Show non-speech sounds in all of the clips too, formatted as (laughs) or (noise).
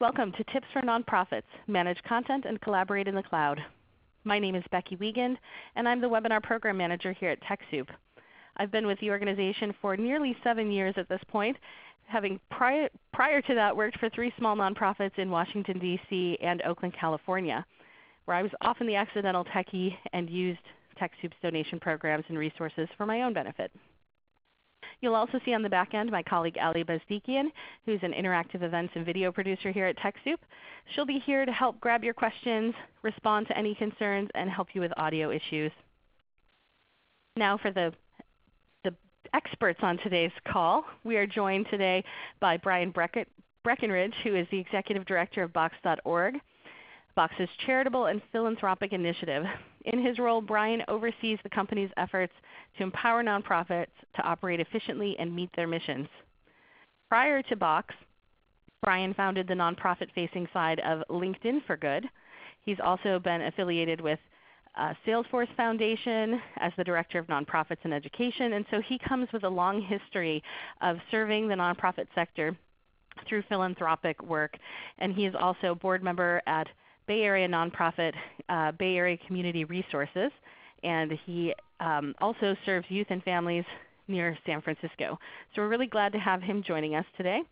Welcome to Tips for Nonprofits, Manage Content and Collaborate in the Cloud. My name is Becky Wiegand, and I'm the Webinar Program Manager here at TechSoup. I've been with the organization for nearly 7 years at this point, having prior, prior to that worked for three small nonprofits in Washington, D.C. and Oakland, California, where I was often the accidental techie and used TechSoup's donation programs and resources for my own benefit. You'll also see on the back end my colleague Ali Bezdikian, who's an interactive events and video producer here at TechSoup. She'll be here to help grab your questions, respond to any concerns, and help you with audio issues. Now for the, the experts on today's call. We are joined today by Bryan Breckenridge, who is the Executive Director of Box.org. Box's charitable and philanthropic initiative. In his role, Bryan oversees the company's efforts to empower nonprofits to operate efficiently and meet their missions. Prior to Box, Bryan founded the nonprofit-facing side of LinkedIn for Good. He's also been affiliated with uh, Salesforce Foundation as the Director of Nonprofits and Education, and so he comes with a long history of serving the nonprofit sector through philanthropic work. And he is also a board member at Bay Area nonprofit uh, Bay Area Community Resources, and he um, also serves youth and families near San Francisco. So we're really glad to have him joining us today.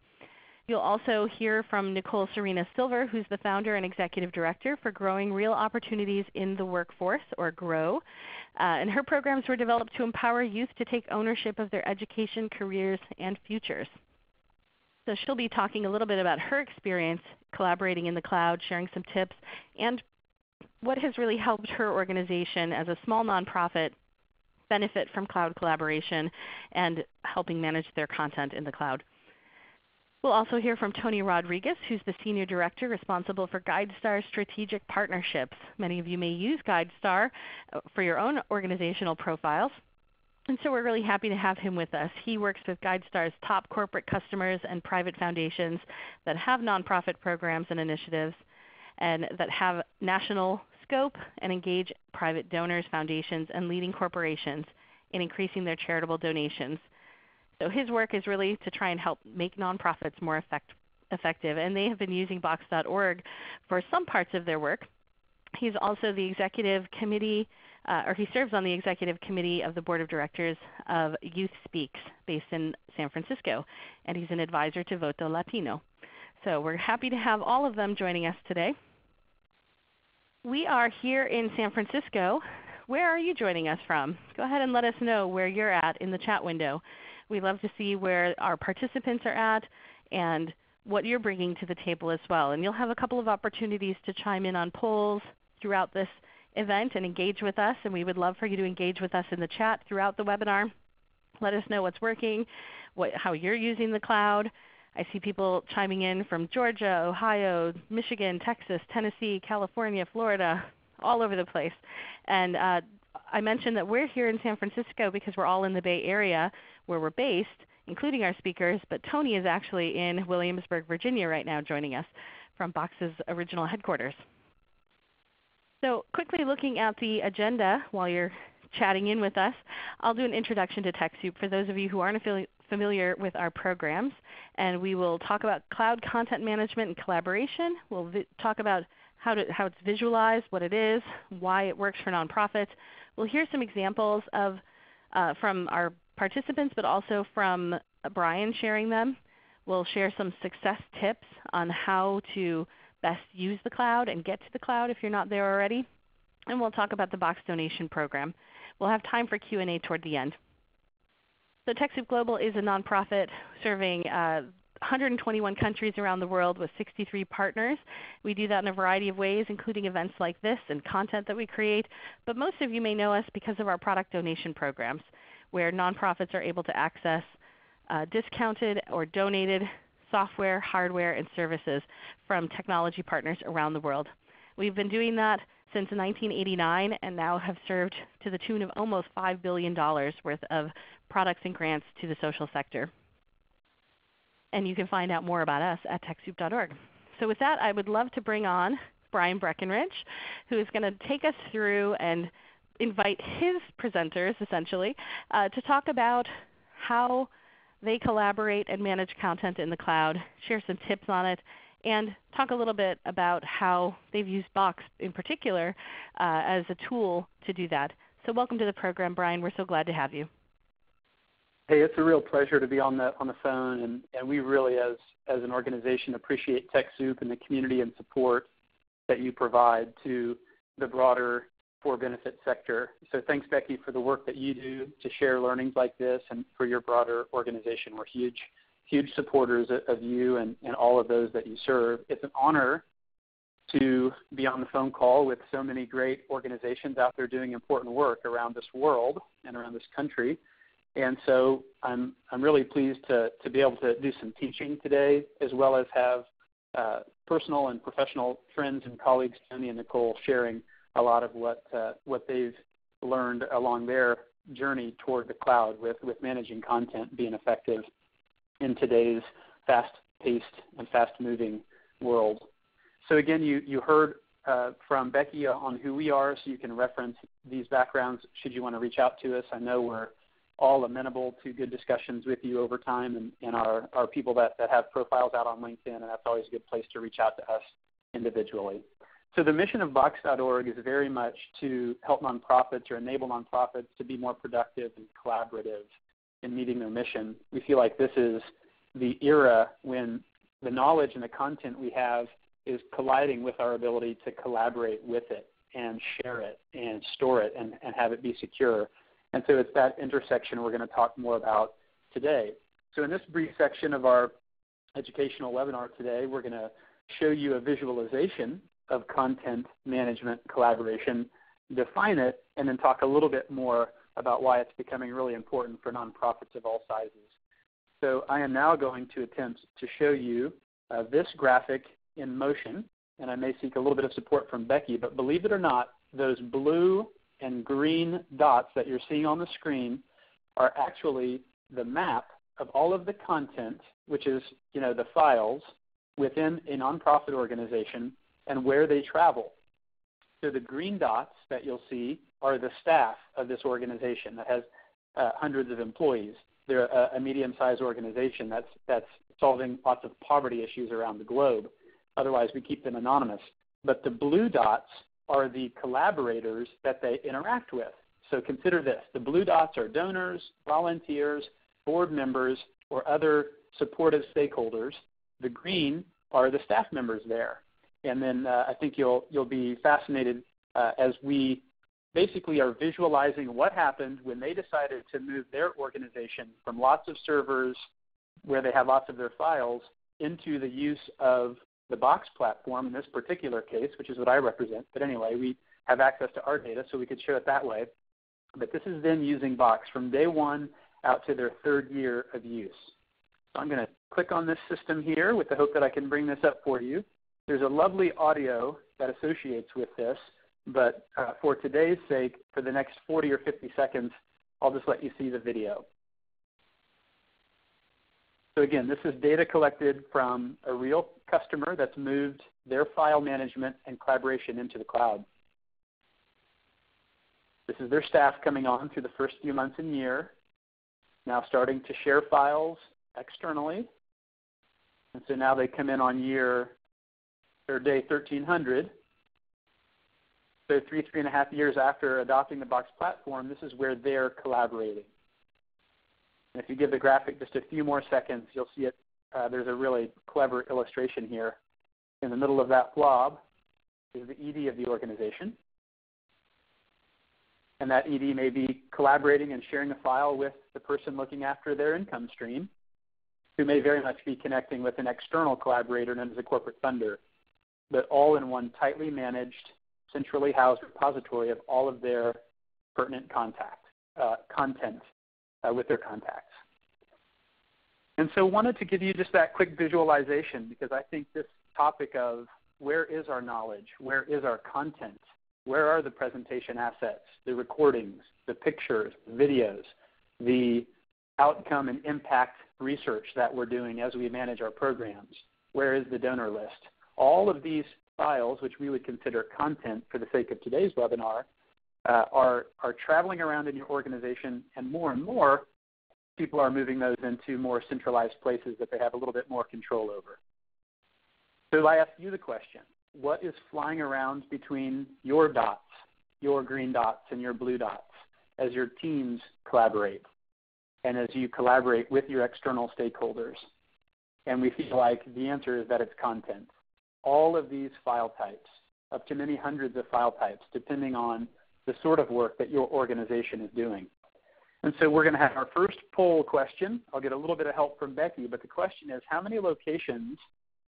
You'll also hear from Nicole Serena Silver, who's the founder and executive director for Growing Real Opportunities in the Workforce, or GROW. Uh, and her programs were developed to empower youth to take ownership of their education, careers, and futures. So she'll be talking a little bit about her experience collaborating in the cloud, sharing some tips, and what has really helped her organization as a small nonprofit benefit from cloud collaboration and helping manage their content in the cloud. We'll also hear from Tony Rodriguez, who's the Senior Director responsible for GuideStar Strategic Partnerships. Many of you may use GuideStar uh, for your own organizational profiles. And so we're really happy to have him with us. He works with GuideStar's top corporate customers and private foundations that have nonprofit programs and initiatives and that have national scope and engage private donors, foundations, and leading corporations in increasing their charitable donations. So his work is really to try and help make nonprofits more effect effective. And they have been using Box.org for some parts of their work. He's also the executive committee uh, or he serves on the executive committee of the board of directors of Youth Speaks based in San Francisco, and he's an advisor to Voto Latino. So we're happy to have all of them joining us today. We are here in San Francisco. Where are you joining us from? Go ahead and let us know where you're at in the chat window. We love to see where our participants are at and what you're bringing to the table as well. And you'll have a couple of opportunities to chime in on polls throughout this event and engage with us. And we would love for you to engage with us in the chat throughout the webinar. Let us know what's working, what, how you're using the cloud. I see people chiming in from Georgia, Ohio, Michigan, Texas, Tennessee, California, Florida, all over the place. And uh, I mentioned that we're here in San Francisco because we're all in the Bay Area where we're based, including our speakers, but Tony is actually in Williamsburg, Virginia right now joining us from Box's original headquarters. So quickly looking at the agenda while you're chatting in with us, I'll do an introduction to TechSoup for those of you who aren't familiar with our programs. And we will talk about cloud content management and collaboration. We'll talk about how, to, how it's visualized, what it is, why it works for nonprofits. We'll hear some examples of, uh, from our participants, but also from Bryan sharing them. We'll share some success tips on how to best use the cloud and get to the cloud if you're not there already. And we'll talk about the Box donation program. We'll have time for Q&A toward the end. So TechSoup Global is a nonprofit serving uh, 121 countries around the world with 63 partners. We do that in a variety of ways, including events like this and content that we create. But most of you may know us because of our product donation programs, where nonprofits are able to access uh, discounted or donated software, hardware, and services from technology partners around the world. We've been doing that since 1989 and now have served to the tune of almost $5 billion worth of products and grants to the social sector. And you can find out more about us at TechSoup.org. So with that, I would love to bring on Bryan Breckenridge, who is going to take us through and invite his presenters, essentially, uh, to talk about how they collaborate and manage content in the cloud, share some tips on it, and talk a little bit about how they've used Box in particular uh, as a tool to do that. So welcome to the program, Bryan. We're so glad to have you. Hey, it's a real pleasure to be on the on the phone, and, and we really, as as an organization, appreciate TechSoup and the community and support that you provide to the broader for benefit sector. So thanks, Becky, for the work that you do to share learnings like this, and for your broader organization. We're huge huge supporters of you and, and all of those that you serve. It's an honor to be on the phone call with so many great organizations out there doing important work around this world and around this country. And so I'm, I'm really pleased to, to be able to do some teaching today, as well as have uh, personal and professional friends and colleagues, Tony and Nicole, sharing a lot of what, uh, what they've learned along their journey toward the cloud with, with managing content being effective in today's fast-paced and fast-moving world. So again, you, you heard uh, from Becky on who we are, so you can reference these backgrounds should you want to reach out to us. I know we're all amenable to good discussions with you over time and, and our, our people that, that have profiles out on LinkedIn, and that's always a good place to reach out to us individually. So the mission of Box.org is very much to help nonprofits or enable nonprofits to be more productive and collaborative in meeting their mission. We feel like this is the era when the knowledge and the content we have is colliding with our ability to collaborate with it and share it and store it and, and have it be secure. And so it's that intersection we're going to talk more about today. So in this brief section of our educational webinar today, we're going to show you a visualization of content management collaboration, define it, and then talk a little bit more about why it's becoming really important for nonprofits of all sizes. So I am now going to attempt to show you uh, this graphic in motion, and I may seek a little bit of support from Becky, but believe it or not, those blue and green dots that you're seeing on the screen are actually the map of all of the content, which is you know, the files within a nonprofit organization and where they travel. So the green dots that you'll see are the staff of this organization that has uh, hundreds of employees. They're a, a medium-sized organization that's, that's solving lots of poverty issues around the globe. Otherwise, we keep them anonymous. But the blue dots are the collaborators that they interact with. So consider this. The blue dots are donors, volunteers, board members, or other supportive stakeholders. The green are the staff members there. And then uh, I think you'll, you'll be fascinated uh, as we basically are visualizing what happened when they decided to move their organization from lots of servers where they have lots of their files into the use of the Box platform in this particular case, which is what I represent. But anyway, we have access to our data, so we could show it that way. But this is them using Box from day one out to their third year of use. So I'm going to click on this system here with the hope that I can bring this up for you. There's a lovely audio that associates with this. But uh, for today's sake, for the next 40 or 50 seconds, I'll just let you see the video. So again, this is data collected from a real customer that's moved their file management and collaboration into the cloud. This is their staff coming on through the first few months and year, now starting to share files externally. And so now they come in on year or day 1300 so three, three and a half years after adopting the Box platform, this is where they're collaborating. And if you give the graphic just a few more seconds, you'll see it. Uh, there's a really clever illustration here. In the middle of that blob is the ED of the organization. And that ED may be collaborating and sharing a file with the person looking after their income stream, who may very much be connecting with an external collaborator known as a corporate funder, but all in one tightly managed centrally housed repository of all of their pertinent contact, uh, content uh, with their contacts. And so wanted to give you just that quick visualization because I think this topic of where is our knowledge, where is our content, where are the presentation assets, the recordings, the pictures, the videos, the outcome and impact research that we're doing as we manage our programs, where is the donor list. All of these files, which we would consider content for the sake of today's webinar, uh, are, are traveling around in your organization, and more and more people are moving those into more centralized places that they have a little bit more control over. So I ask you the question what is flying around between your dots, your green dots, and your blue dots as your teams collaborate and as you collaborate with your external stakeholders? And we feel like the answer is that it's content. All of these file types, up to many hundreds of file types, depending on the sort of work that your organization is doing. And so we're going to have our first poll question. I'll get a little bit of help from Becky, but the question is how many locations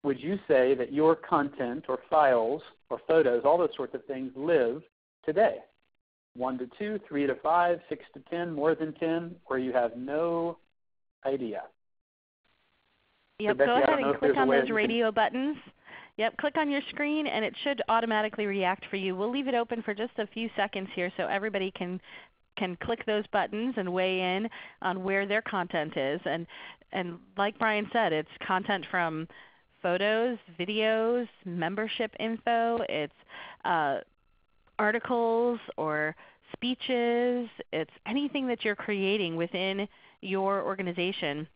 would you say that your content or files or photos, all those sorts of things, live today? One to two, three to five, six to ten, more than ten, or you have no idea. Yep, so Becky, go ahead and click on those radio can... buttons. Yep, click on your screen and it should automatically react for you. We'll leave it open for just a few seconds here so everybody can can click those buttons and weigh in on where their content is. And and like Bryan said, it's content from photos, videos, membership info. It's uh, articles or speeches. It's anything that you're creating within your organization.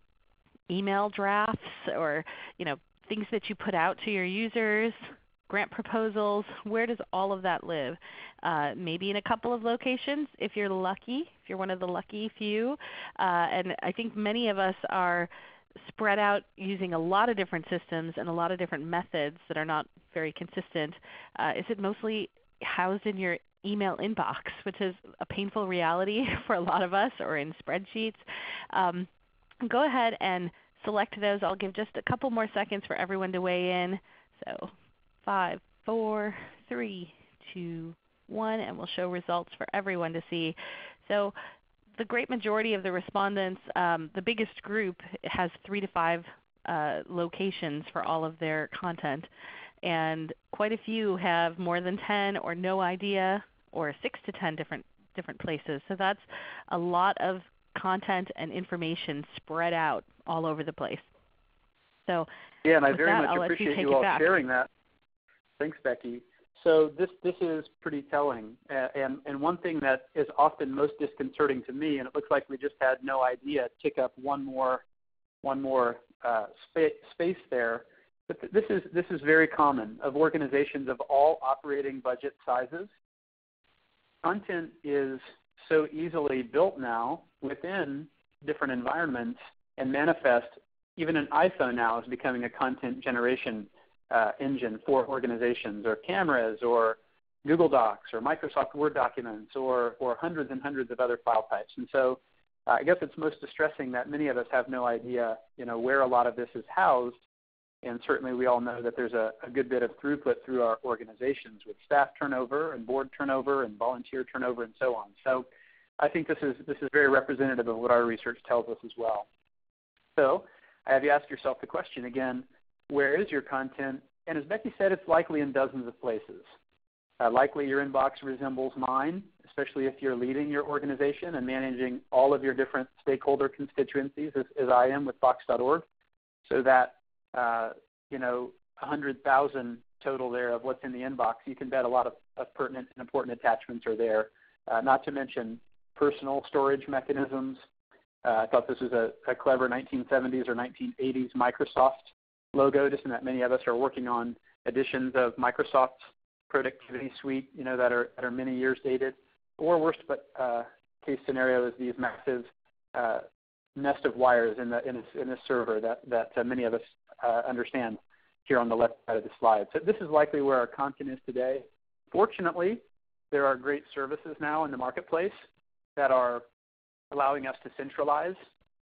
Email drafts or you know things that you put out to your users, grant proposals. Where does all of that live? Uh, maybe in a couple of locations if you're lucky, if you're one of the lucky few. Uh, and I think many of us are spread out using a lot of different systems and a lot of different methods that are not very consistent. Uh, is it mostly housed in your email inbox, which is a painful reality (laughs) for a lot of us, or in spreadsheets? Um, go ahead and select those. I'll give just a couple more seconds for everyone to weigh in. So five, four, three, two, one, and we'll show results for everyone to see. So the great majority of the respondents, um, the biggest group has three to five uh, locations for all of their content. And quite a few have more than 10 or no idea or 6 to 10 different, different places. So that's a lot of content and information spread out all over the place. So yeah, and I very that, much I'll appreciate you, you all back. sharing that. Thanks, Becky. So this this is pretty telling, and and one thing that is often most disconcerting to me, and it looks like we just had no idea tick up one more one more uh, space space there. But this is this is very common of organizations of all operating budget sizes. Content is so easily built now within different environments and manifest. Even an iPhone now is becoming a content generation uh, engine for organizations or cameras or Google Docs or Microsoft Word documents or, or hundreds and hundreds of other file types. And so uh, I guess it's most distressing that many of us have no idea you know, where a lot of this is housed. And certainly we all know that there's a, a good bit of throughput through our organizations with staff turnover and board turnover and volunteer turnover and so on. So I think this is, this is very representative of what our research tells us as well. So I have you ask yourself the question again, where is your content? And as Becky said, it's likely in dozens of places. Uh, likely your inbox resembles mine, especially if you're leading your organization and managing all of your different stakeholder constituencies, as, as I am with Box.org, so that uh, you know 100,000 total there of what's in the inbox. You can bet a lot of, of pertinent and important attachments are there. Uh, not to mention personal storage mechanisms. Uh, I thought this was a, a clever 1970s or 1980s Microsoft logo, just in that many of us are working on editions of Microsoft's productivity suite, you know, that are that are many years dated. Or worst but uh, case scenario is these massive uh, nest of wires in the in this, in this server that that uh, many of us uh, understand here on the left side of the slide. So this is likely where our content is today. Fortunately, there are great services now in the marketplace that are allowing us to centralize,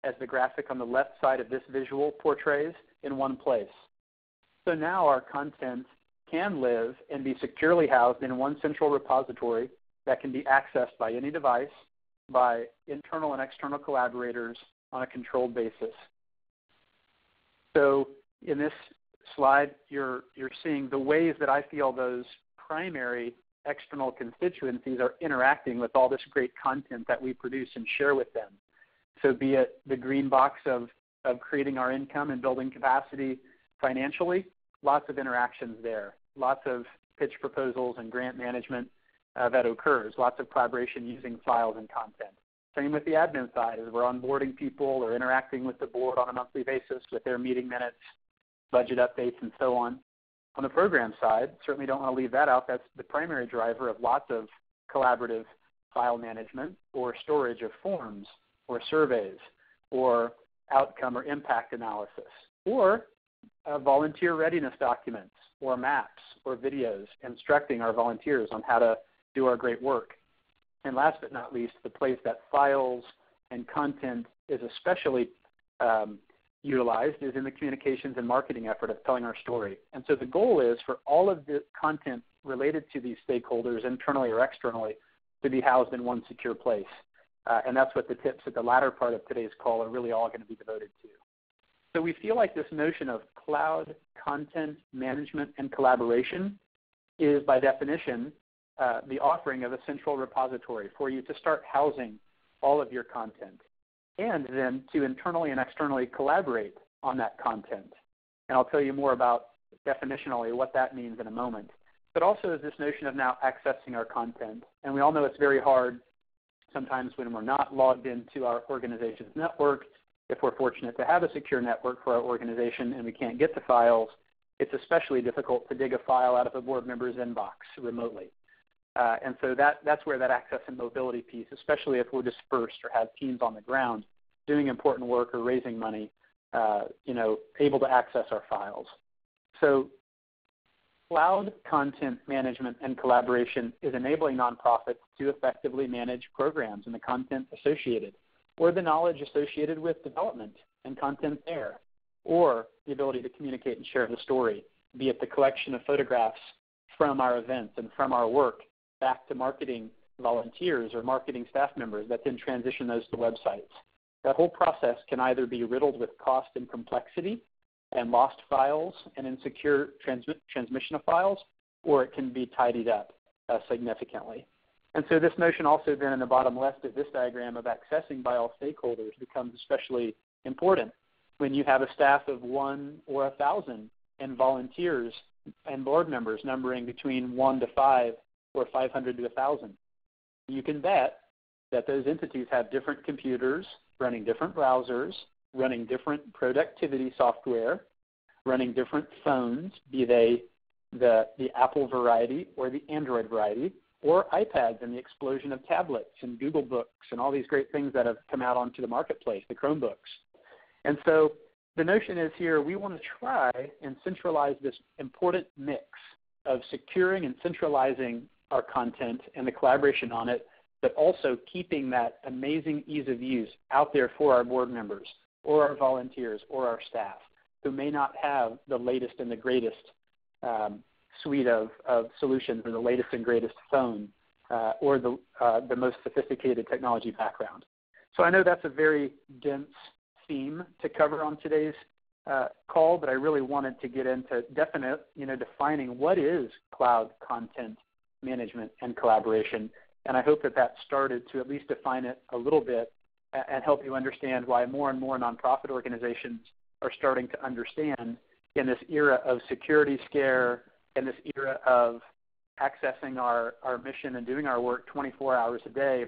as the graphic on the left side of this visual portrays, in one place. So now our content can live and be securely housed in one central repository that can be accessed by any device by internal and external collaborators on a controlled basis. So in this slide, you're, you're seeing the ways that I feel those primary external constituencies are interacting with all this great content that we produce and share with them. So be it the green box of of creating our income and building capacity financially, lots of interactions there, lots of pitch proposals and grant management uh, that occurs, lots of collaboration using files and content. Same with the admin side as we're onboarding people or interacting with the board on a monthly basis with their meeting minutes, budget updates, and so on. On the program side, certainly don't want to leave that out. That's the primary driver of lots of collaborative file management or storage of forms or surveys or outcome or impact analysis or uh, volunteer readiness documents or maps or videos instructing our volunteers on how to do our great work. And last but not least, the place that files and content is especially um, utilized is in the communications and marketing effort of telling our story. And so the goal is for all of the content related to these stakeholders, internally or externally, to be housed in one secure place. Uh, and that's what the tips at the latter part of today's call are really all going to be devoted to. So we feel like this notion of cloud content management and collaboration is by definition uh, the offering of a central repository for you to start housing all of your content and then to internally and externally collaborate on that content. And I'll tell you more about definitionally what that means in a moment. But also is this notion of now accessing our content. And we all know it's very hard sometimes when we're not logged into our organization's network. If we're fortunate to have a secure network for our organization and we can't get the files, it's especially difficult to dig a file out of a board member's inbox remotely. Uh, and so that, that's where that access and mobility piece, especially if we're dispersed or have teams on the ground doing important work or raising money, uh, you know, able to access our files. So cloud content management and collaboration is enabling nonprofits to effectively manage programs and the content associated, or the knowledge associated with development and content there, or the ability to communicate and share the story, be it the collection of photographs from our events and from our work back to marketing volunteers or marketing staff members that then transition those to websites. That whole process can either be riddled with cost and complexity and lost files and insecure transmission of files, or it can be tidied up uh, significantly. And so this notion also then in the bottom left of this diagram of accessing by all stakeholders becomes especially important when you have a staff of one or a thousand and volunteers and board members numbering between one to five or 500 to 1,000. You can bet that those entities have different computers running different browsers, running different productivity software, running different phones, be they the, the Apple variety or the Android variety, or iPads and the explosion of tablets and Google Books and all these great things that have come out onto the marketplace, the Chromebooks. And so the notion is here we want to try and centralize this important mix of securing and centralizing our content and the collaboration on it, but also keeping that amazing ease of use out there for our board members or our volunteers or our staff who may not have the latest and the greatest um, suite of, of solutions or the latest and greatest phone uh, or the, uh, the most sophisticated technology background. So I know that's a very dense theme to cover on today's uh, call, but I really wanted to get into definite, you know, defining what is cloud content management and collaboration. And I hope that that started to at least define it a little bit and help you understand why more and more nonprofit organizations are starting to understand in this era of security scare, in this era of accessing our, our mission and doing our work 24 hours a day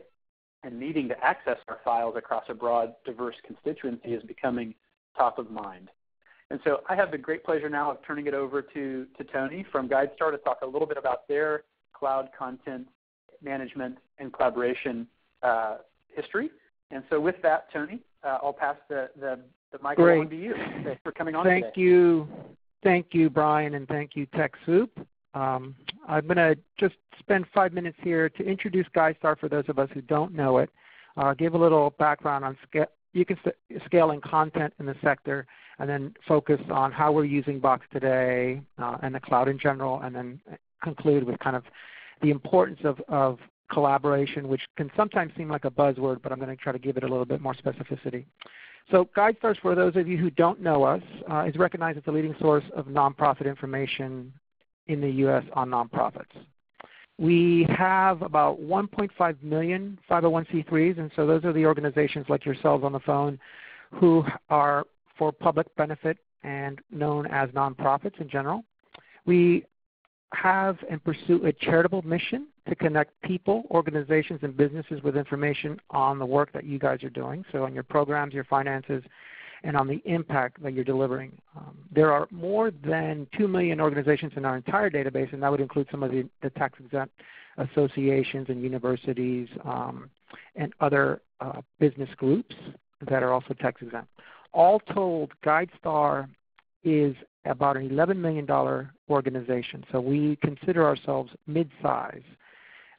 and needing to access our files across a broad, diverse constituency is becoming top of mind. And so I have the great pleasure now of turning it over to, to Tony from GuideStar to talk a little bit about their cloud content management and collaboration uh, history. And so with that, Tony, uh, I'll pass the, the, the microphone to you. Thanks for coming on Thank today. you. Thank you, Bryan, and thank you, TechSoup. Um, I'm going to just spend five minutes here to introduce GuideStar for those of us who don't know it, uh, give a little background on scale, you can scaling content in the sector, and then focus on how we're using Box today uh, and the cloud in general, and then conclude with kind of the importance of, of collaboration, which can sometimes seem like a buzzword, but I'm going to try to give it a little bit more specificity. So GuideStars, for those of you who don't know us, uh, is recognized as the leading source of nonprofit information in the U.S. on nonprofits. We have about 1.5 million 501c3s, and so those are the organizations like yourselves on the phone who are for public benefit and known as nonprofits in general. We have and pursue a charitable mission to connect people, organizations, and businesses with information on the work that you guys are doing, so on your programs, your finances, and on the impact that you're delivering. Um, there are more than 2 million organizations in our entire database, and that would include some of the, the tax exempt associations and universities um, and other uh, business groups that are also tax exempt. All told, GuideStar is about an $11 million organization, so we consider ourselves mid-size.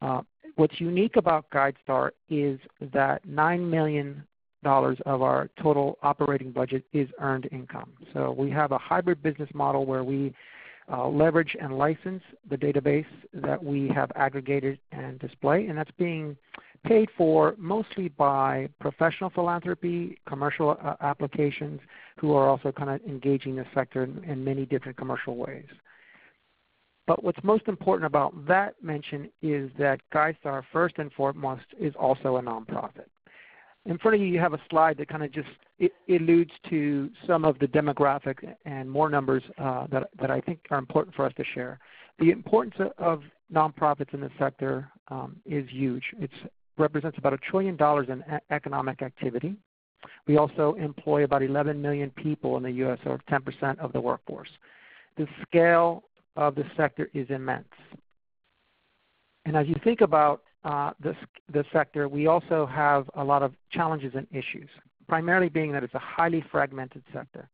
Uh, what's unique about GuideStar is that $9 million of our total operating budget is earned income. So we have a hybrid business model where we uh, leverage and license the database that we have aggregated and display, and that's being paid for mostly by professional philanthropy, commercial uh, applications who are also kind of engaging the sector in, in many different commercial ways. But what's most important about that mention is that GuideStar, first and foremost, is also a nonprofit. In front of you, you have a slide that kind of just it, alludes to some of the demographics and more numbers uh, that, that I think are important for us to share. The importance of nonprofits in the sector um, is huge. It represents about a trillion dollars in economic activity. We also employ about 11 million people in the U.S., or 10% of the workforce. The scale of the sector is immense. And as you think about uh, this, this sector, we also have a lot of challenges and issues, primarily being that it's a highly fragmented sector.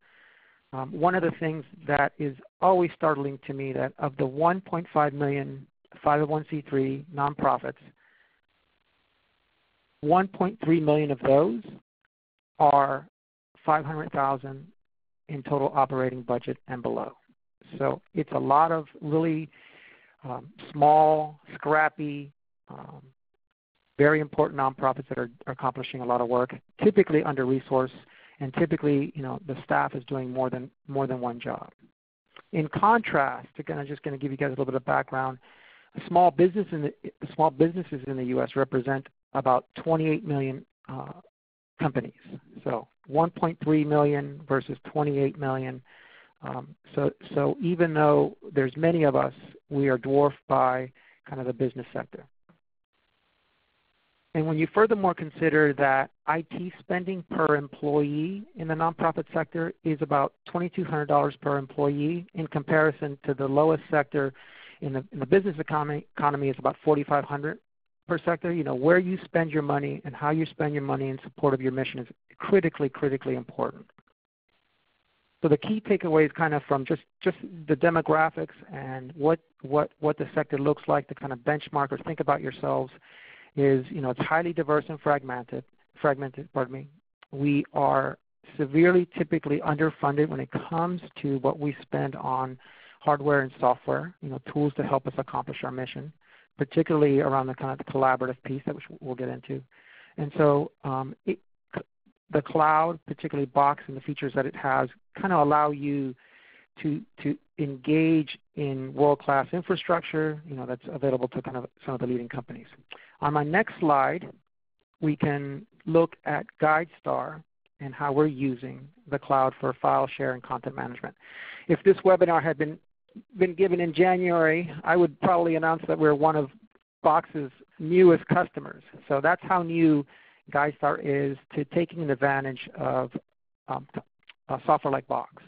Um, one of the things that is always startling to me that of the 1.5 million 501c3 nonprofits, 1.3 million of those are 500,000 in total operating budget and below. So it's a lot of really um, small, scrappy, um, very important nonprofits that are, are, accomplishing a lot of work, typically under resourced, and typically, you know, the staff is doing more than more than one job. In contrast, again, I'm just going to give you guys a little bit of background. Small business in the small businesses in the U.S. represent about 28 million uh, companies. So 1.3 million versus 28 million. Um, so, so even though there's many of us, we are dwarfed by kind of the business sector. And when you furthermore consider that IT spending per employee in the nonprofit sector is about $2,200 per employee in comparison to the lowest sector in the, in the business economy, economy is about 4500 per sector, you know, where you spend your money and how you spend your money in support of your mission is critically, critically important. So the key takeaways kind of from just, just the demographics and what, what, what the sector looks like to kind of benchmark or think about yourselves is, you know, it's highly diverse and fragmented, fragmented, pardon me. We are severely typically underfunded when it comes to what we spend on hardware and software, you know, tools to help us accomplish our mission, particularly around the kind of the collaborative piece that we'll get into. And so um, it, the cloud, particularly Box and the features that it has, kind of allow you to to engage in world-class infrastructure, you know, that's available to kind of some of the leading companies. On my next slide, we can look at GuideStar and how we're using the cloud for file share and content management. If this webinar had been been given in January, I would probably announce that we're one of Box's newest customers. So that's how new GuideStar is to taking advantage of um, software like Box.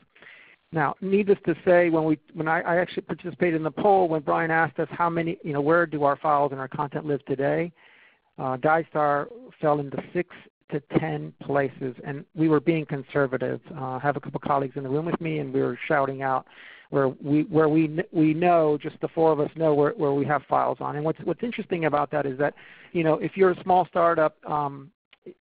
Now, needless to say, when we when I, I, actually participated in the poll, when Bryan asked us how many, you know, where do our files and our content live today, uh, GuideStar fell into six to ten places, and we were being conservative. Uh, I have a couple colleagues in the room with me, and we were shouting out where we where we we know just the four of us know where, where we have files on. And what's what's interesting about that is that you know if you're a small startup, um,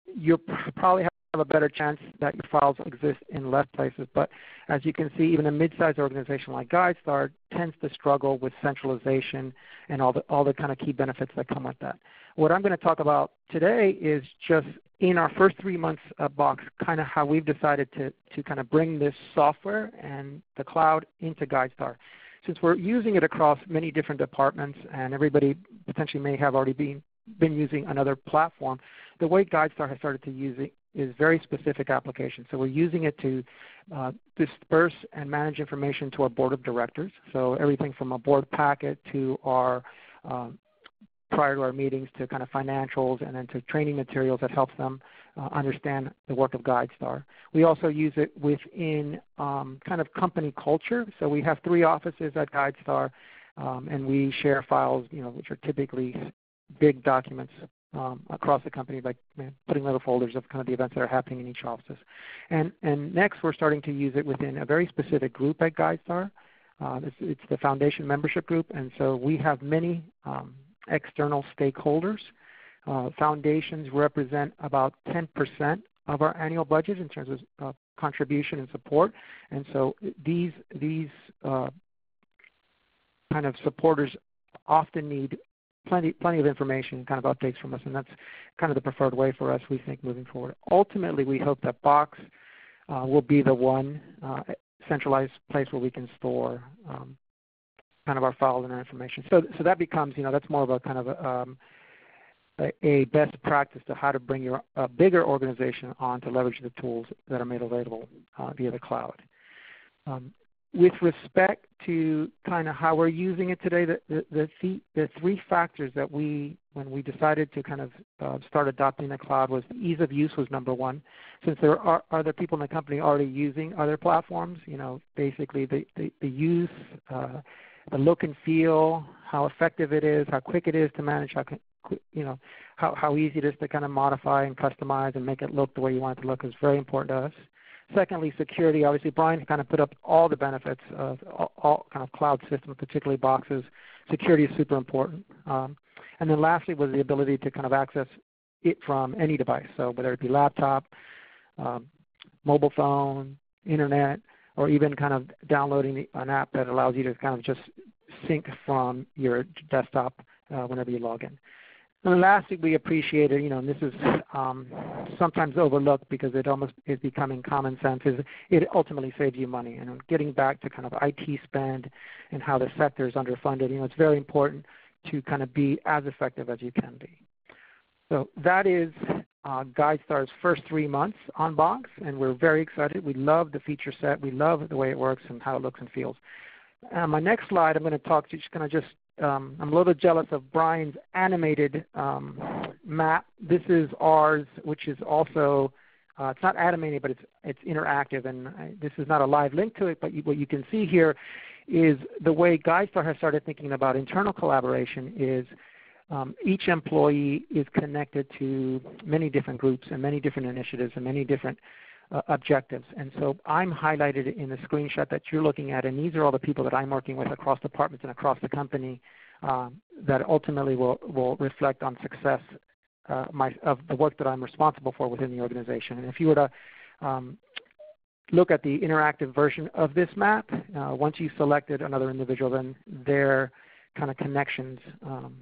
you probably have a better chance that your files exist in less places. But as you can see, even a mid-sized organization like GuideStar tends to struggle with centralization and all the all the kind of key benefits that come with that. What I'm going to talk about today is just in our first three months of Box, kind of how we've decided to, to kind of bring this software and the cloud into GuideStar. Since we're using it across many different departments and everybody potentially may have already been, been using another platform, the way GuideStar has started to use it is very specific application. So we're using it to uh, disperse and manage information to our board of directors. So everything from a board packet to our um, prior to our meetings to kind of financials and then to training materials that helps them uh, understand the work of GuideStar. We also use it within um, kind of company culture. So we have three offices at GuideStar, um, and we share files, you know, which are typically big documents um, across the company by putting little folders of kind of the events that are happening in each office. And, and next, we're starting to use it within a very specific group at GuideStar. Uh, it's, it's, the foundation membership group, and so we have many um, external stakeholders. Uh, foundations represent about 10% of our annual budget in terms of uh, contribution and support, and so these these uh, kind of supporters often need plenty plenty of information, kind of updates from us, and that's kind of the preferred way for us, we think, moving forward. Ultimately, we hope that Box uh, will be the one uh, centralized place where we can store um, kind of our files and our information. So, so that becomes, you know, that's more of a kind of a, um, a, a best practice to how to bring your a bigger organization on to leverage the tools that are made available uh, via the cloud. Um, with respect to kind of how we're using it today, the, the, the, th the, three factors that we, when we decided to kind of uh, start adopting the cloud was ease of use was number one. Since there are other people in the company already using other platforms, you know, basically the, the, the use, uh, the look and feel, how effective it is, how quick it is to manage, how, you know, how, how easy it is to kind of modify and customize and make it look the way you want it to look is very important to us. Secondly, security. Obviously, Bryan kind of put up all the benefits of all, kind of cloud systems, particularly Box's. Security is super important. Um, and then lastly was the ability to kind of access it from any device. So whether it be laptop, um, mobile phone, internet, or even kind of downloading an app that allows you to kind of just sync from your desktop uh, whenever you log in. And lastly, we appreciate it, you know, and this is um, sometimes overlooked because it almost is becoming common sense, is it ultimately saves you money. And getting back to kind of IT spend and how the sector is underfunded, you know, it's very important to kind of be as effective as you can be. So that is uh, GuideStar's first three months on Box, and we're very excited. We love the feature set. We love the way it works and how it looks and feels. Uh, my next slide, I'm going to talk to you, just kind of just um, I'm a little jealous of Bryan's animated um, map. This is ours, which is also uh, it's not animated, but it's it's interactive, and I, this is not a live link to it. But you, what you can see here is the way GuideStar has started thinking about internal collaboration is um, each employee is connected to many different groups and many different initiatives and many different uh, objectives. And so I'm highlighted in the screenshot that you're looking at, and these are all the people that I'm working with across departments and across the company um, that ultimately will, will reflect on success uh, my, of the work that I'm responsible for within the organization. And if you were to um, look at the interactive version of this map, uh, once you've selected another individual, then their kind of connections um,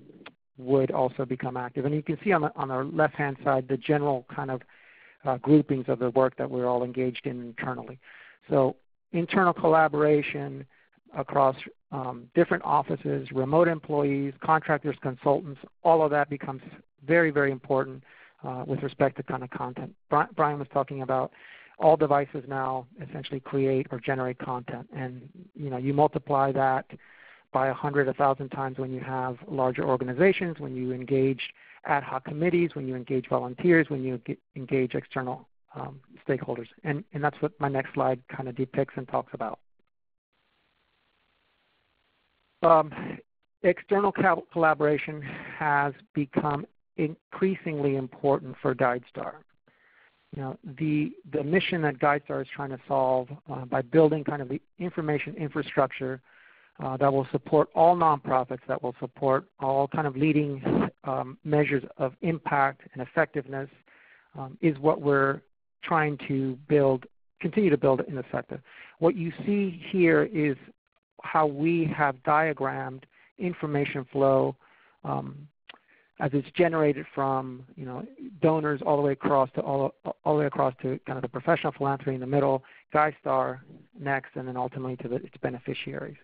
would also become active. And you can see on the, on the left-hand side the general kind of uh, groupings of the work that we're all engaged in internally. So internal collaboration across um, different offices, remote employees, contractors, consultants, all of that becomes very, very important uh, with respect to kind of content. Bryan was talking about all devices now essentially create or generate content, and you know you multiply that by a hundred, a thousand times when you have larger organizations, when you engage ad hoc committees, when you engage volunteers, when you engage external um, stakeholders. And, and that's what my next slide kind of depicts and talks about. Um, external collaboration has become increasingly important for GuideStar. Know, the, the mission that GuideStar is trying to solve uh, by building kind of the information infrastructure uh, that will support all nonprofits, that will support all kind of leading um, measures of impact and effectiveness um, is what we're trying to build, continue to build in the sector. What you see here is how we have diagrammed information flow um, as it's generated from you know donors all the way across to all, all the way across to kind of the professional philanthropy in the middle, GuideStar next, and then ultimately to the, its beneficiaries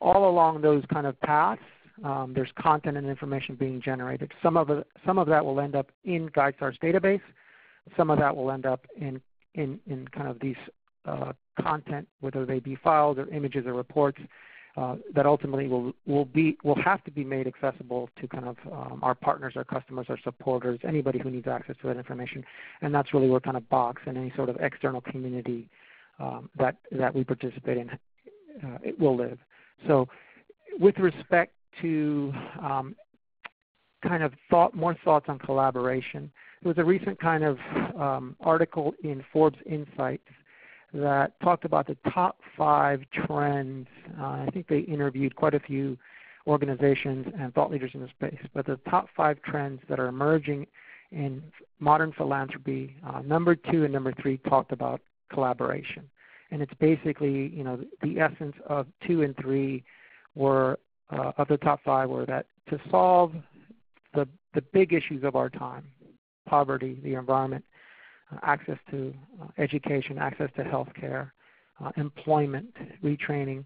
all along those kind of paths, um, there's content and information being generated. Some of, it, some of that will end up in GuideStar's database. Some of that will end up in, in, in kind of these uh, content, whether they be files or images or reports, uh, that ultimately will will be will have to be made accessible to kind of um, our partners, our customers, our supporters, anybody who needs access to that information. And that's really where kind of Box and any sort of external community um, that that we participate in uh, it will live. So, with respect to um, kind of thought, more thoughts on collaboration, there was a recent kind of um, article in Forbes Insights that talked about the top five trends. Uh, I think they interviewed quite a few organizations and thought leaders in the space, but the top five trends that are emerging in modern philanthropy, uh, number two and number three talked about collaboration. And it's basically, you know, the essence of two and three were, uh, of the top five were that to solve the, the big issues of our time, poverty, the environment, uh, access to uh, education, access to health care, uh, employment, retraining,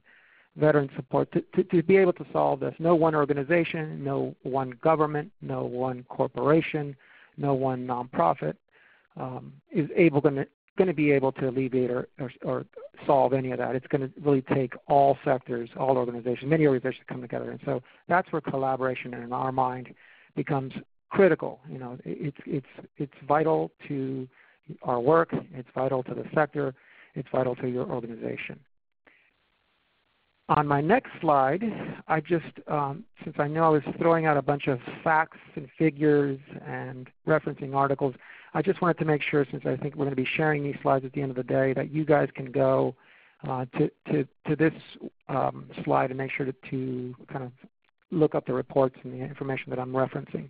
veteran support, to, to, to, be able to solve this. No one organization, no one government, no one corporation, no one nonprofit um, is able to, going to be able to alleviate or, or, or, solve any of that. It's going to really take all sectors, all organizations, many organizations to come together. And so that's where collaboration in our mind becomes critical. You know, it's, it's, it's vital to our work. It's vital to the sector. It's vital to your organization. On my next slide, I just, um, since I know I was throwing out a bunch of facts and figures and referencing articles, I just wanted to make sure, since I think we're going to be sharing these slides at the end of the day, that you guys can go uh, to, to, to this um, slide and make sure to, to kind of look up the reports and the information that I'm referencing.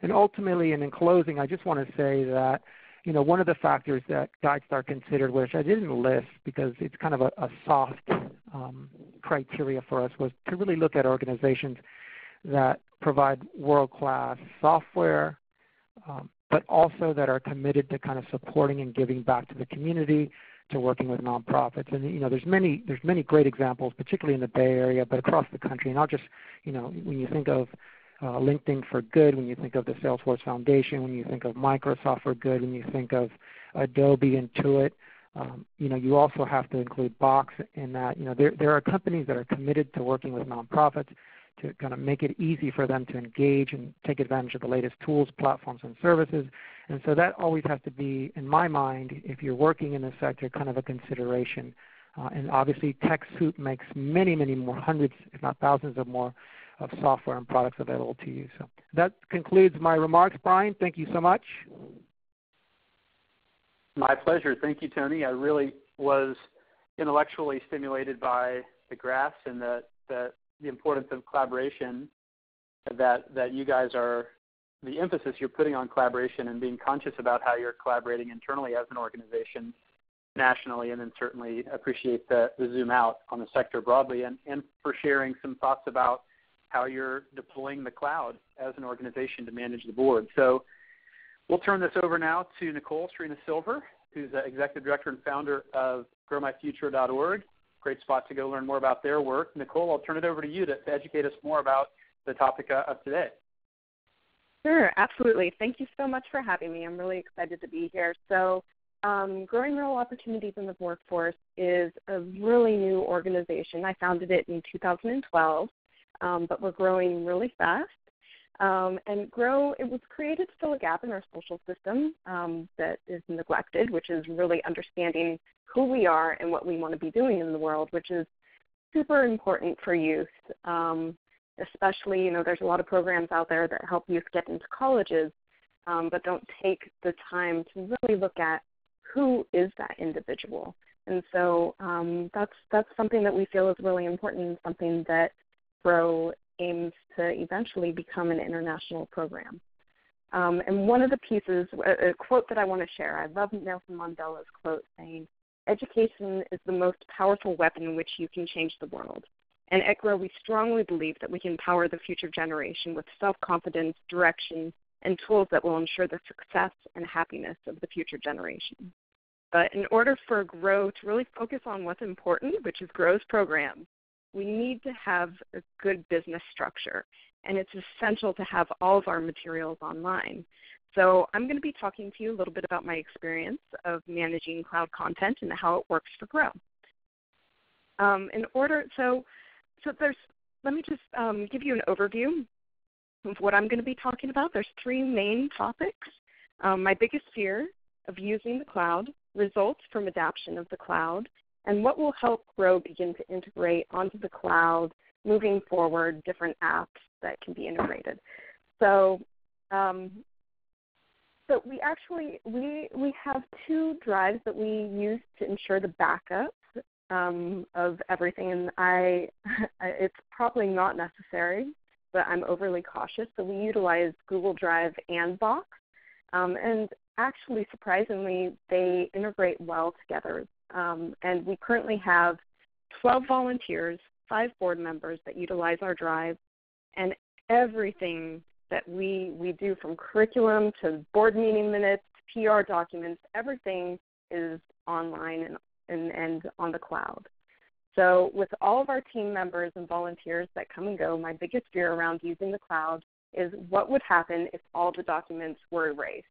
And ultimately, and in closing, I just want to say that you know, one of the factors that GuideStar considered, which I didn't list because it's kind of a, a soft um, criteria for us, was to really look at organizations that provide world-class software, um, but also that are committed to kind of supporting and giving back to the community, to working with nonprofits. And you know, there's many there's many great examples, particularly in the Bay Area, but across the country. And I'll just, you know, when you think of uh, LinkedIn for Good, when you think of the Salesforce Foundation, when you think of Microsoft for Good, when you think of Adobe Intuit, um, you know, you also have to include Box in that. You know, there, there are companies that are committed to working with nonprofits to kind of make it easy for them to engage and take advantage of the latest tools, platforms, and services. And so that always has to be, in my mind, if you're working in this sector, kind of a consideration. Uh, and obviously TechSoup makes many, many more, hundreds, if not thousands of more of software and products available to you. So that concludes my remarks. Bryan, thank you so much. My pleasure. Thank you, Tony. I really was intellectually stimulated by the graphs and the, the, the importance of collaboration that, that you guys are, the emphasis you're putting on collaboration and being conscious about how you're collaborating internally as an organization nationally, and then certainly appreciate the, the zoom out on the sector broadly, and, and for sharing some thoughts about how you're deploying the cloud as an organization to manage the board. So we'll turn this over now to Nicole Serena Silver, who's the executive director and founder of growmyfuture.org. Great spot to go learn more about their work. Nicole, I'll turn it over to you to, to educate us more about the topic uh, of today. Sure, absolutely. Thank you so much for having me. I'm really excited to be here. So, um, Growing Rural Opportunities in the Workforce is a really new organization. I founded it in 2012 um, but we're growing really fast. Um, and Grow, it was created to fill a gap in our social system um, that is neglected, which is really understanding who we are and what we want to be doing in the world, which is super important for youth. Um, especially, you know, there's a lot of programs out there that help youth get into colleges, um, but don't take the time to really look at who is that individual. And so um, that's that's something that we feel is really important, something that Grow aims to eventually become an international program. Um, and one of the pieces, a, a quote that I want to share, I love Nelson Mandela's quote saying, Education is the most powerful weapon which you can change the world. And at Grow, we strongly believe that we can empower the future generation with self confidence, direction, and tools that will ensure the success and happiness of the future generation. But in order for Grow to really focus on what's important, which is Grow's program, we need to have a good business structure, and it's essential to have all of our materials online. So I'm going to be talking to you a little bit about my experience of managing cloud content and how it works for Grow. Um, in order, so so there's let me just um, give you an overview of what I'm going to be talking about. There's three main topics. Um, my biggest fear of using the cloud, results from adoption of the cloud, and what will help Grow begin to integrate onto the cloud moving forward, different apps that can be integrated. So, um, so we actually we we have two drives that we use to ensure the backup um, of everything, and I (laughs) it's probably not necessary, but I'm overly cautious. So we utilize Google Drive and Box, um, and actually surprisingly they integrate well together. Um, and we currently have 12 volunteers, five board members that utilize our drive, and everything that we we do from curriculum to board meeting minutes, PR documents, everything is online and and, and on the cloud. So, with all of our team members and volunteers that come and go, my biggest fear around using the cloud is what would happen if all the documents were erased.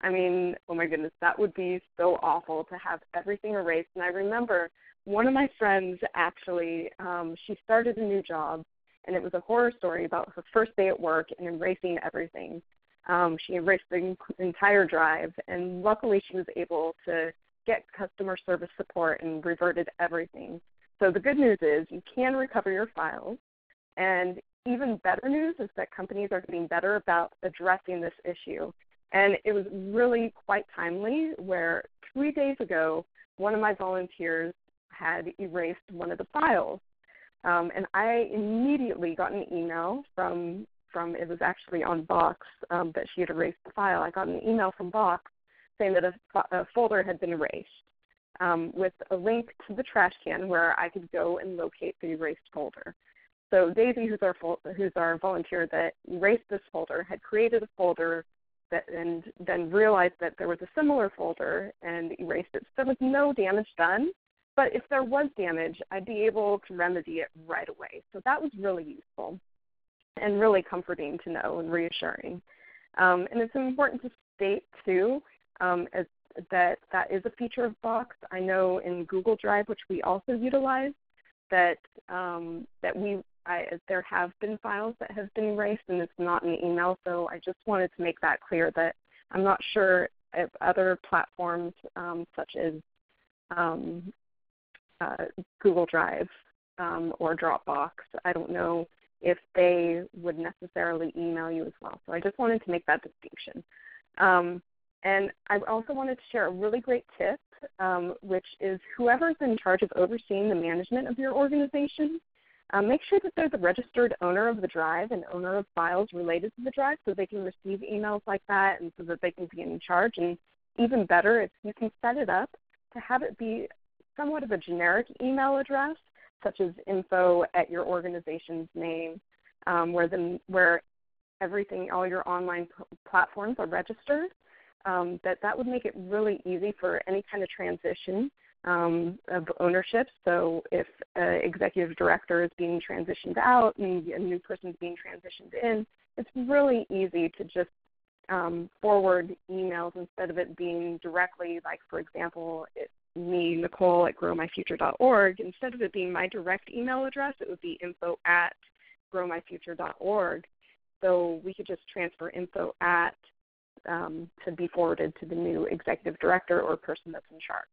I mean, oh my goodness, that would be so awful to have everything erased. And I remember one of my friends actually, um, she started a new job, and it was a horror story about her first day at work and erasing everything. Um, she erased the entire drive, and luckily she was able to get customer service support and reverted everything. So the good news is you can recover your files. And even better news is that companies are getting better about addressing this issue. And it was really quite timely where three days ago, one of my volunteers had erased one of the files. Um, and I immediately got an email from, from it was actually on Box um, that she had erased the file. I got an email from Box saying that a, a folder had been erased um, with a link to the trash can where I could go and locate the erased folder. So Daisy, who's our who's our volunteer that erased this folder, had created a folder that and then realized that there was a similar folder and erased it. So there was no damage done, but if there was damage, I'd be able to remedy it right away. So that was really useful and really comforting to know and reassuring. Um, and it's important to state too um, as, that that is a feature of Box. I know in Google Drive, which we also utilize, that um, that we I, there have been files that have been erased, and it's not an email. So I just wanted to make that clear that I'm not sure if other platforms um, such as um, uh, Google Drive um, or Dropbox, I don't know if they would necessarily email you as well. So I just wanted to make that distinction. Um, and I also wanted to share a really great tip, um, which is whoever's in charge of overseeing the management of your organization, um, make sure that they're the registered owner of the drive and owner of files related to the drive so they can receive emails like that and so that they can be in charge. And even better, if you can set it up to have it be somewhat of a generic email address, such as info at your organization's name, um, where, the, where everything, all your online p- platforms are registered um, that that would make it really easy for any kind of transition um, of ownership. So if an executive director is being transitioned out and a new person is being transitioned in, it's really easy to just um, forward emails instead of it being directly, like for example, it, me, Nicole at growmyfuture.org. Instead of it being my direct email address, it would be info at growmyfuture.org. So we could just transfer info at um, to be forwarded to the new executive director or person that's in charge.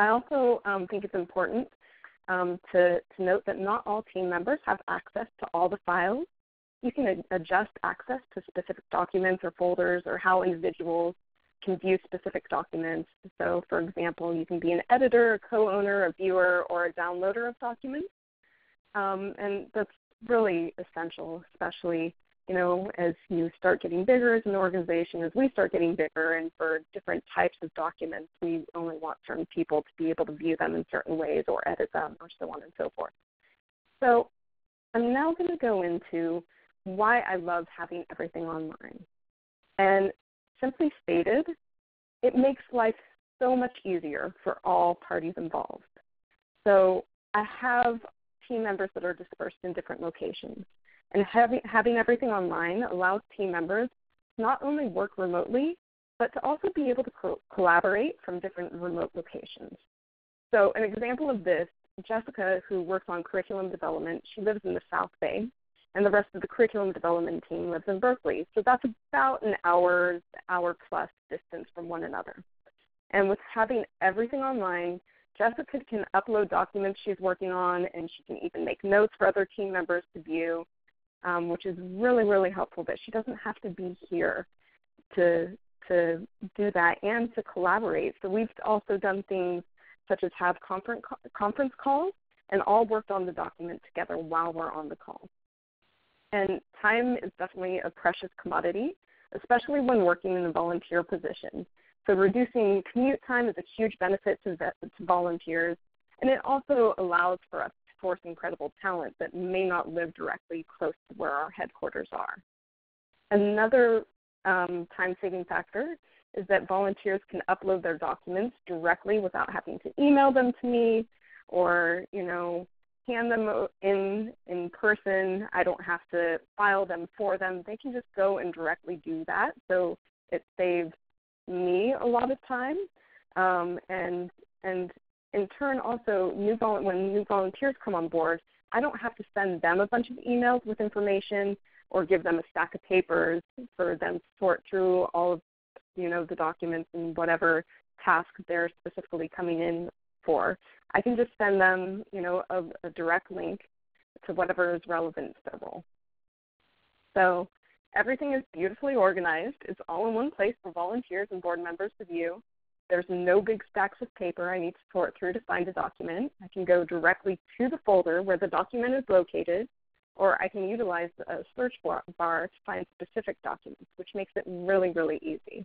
I also um, think it's important um, to, to note that not all team members have access to all the files. You can adjust access to specific documents or folders or how individuals can view specific documents. So, for example, you can be an editor, a co owner, a viewer, or a downloader of documents. Um, and that's really essential, especially you know, as you start getting bigger as an organization, as we start getting bigger, and for different types of documents, we only want certain people to be able to view them in certain ways or edit them or so on and so forth. So I'm now going to go into why I love having everything online. And simply stated, it makes life so much easier for all parties involved. So I have team members that are dispersed in different locations. And having, having everything online allows team members to not only work remotely, but to also be able to co- collaborate from different remote locations. So, an example of this Jessica, who works on curriculum development, she lives in the South Bay, and the rest of the curriculum development team lives in Berkeley. So that's about an hour, hour plus distance from one another. And with having everything online, Jessica can upload documents she's working on, and she can even make notes for other team members to view, um, which is really, really helpful that she doesn't have to be here to to do that and to collaborate. So we've also done things such as have conference conference calls and all worked on the document together while we're on the call. And time is definitely a precious commodity, especially when working in a volunteer position. So reducing commute time is a huge benefit to, to volunteers, and it also allows for us incredible talent that may not live directly close to where our headquarters are. Another um, time-saving factor is that volunteers can upload their documents directly without having to email them to me or, you know, hand them in in person. I don't have to file them for them. They can just go and directly do that. So it saves me a lot of time, um, and and in turn also new vol- when new volunteers come on board, I don't have to send them a bunch of emails with information or give them a stack of papers for them to sort through all of you know the documents and whatever task they're specifically coming in for. I can just send them you know a, a direct link to whatever is relevant to their role. So everything is beautifully organized. It's all in one place for volunteers and board members to view. There's no big stacks of paper I need to sort through to find a document. I can go directly to the folder where the document is located or I can utilize a search bar to find specific documents, which makes it really, really easy.